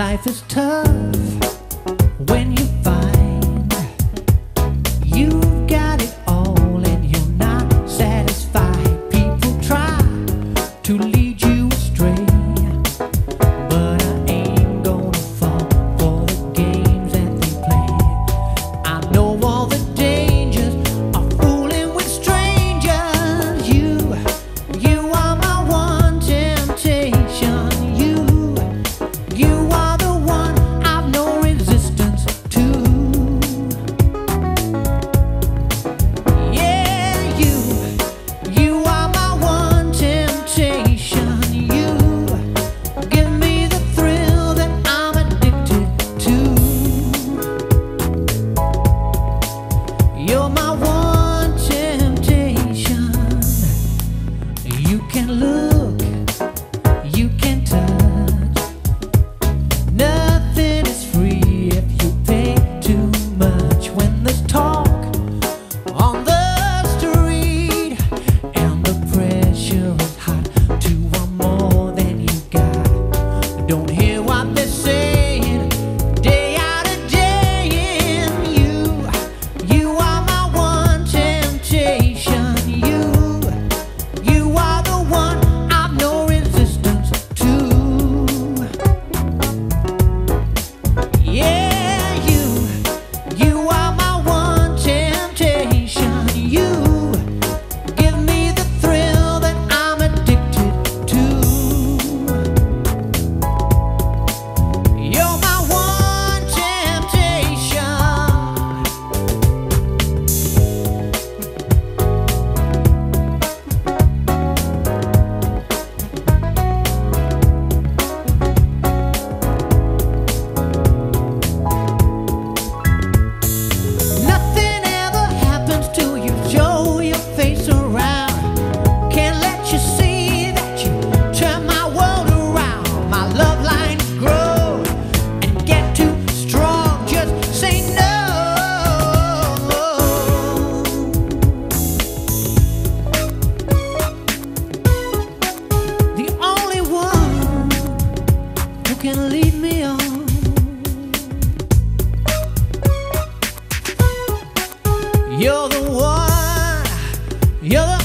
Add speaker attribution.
Speaker 1: Life is tough. you. can lead me on. You're the one, you're the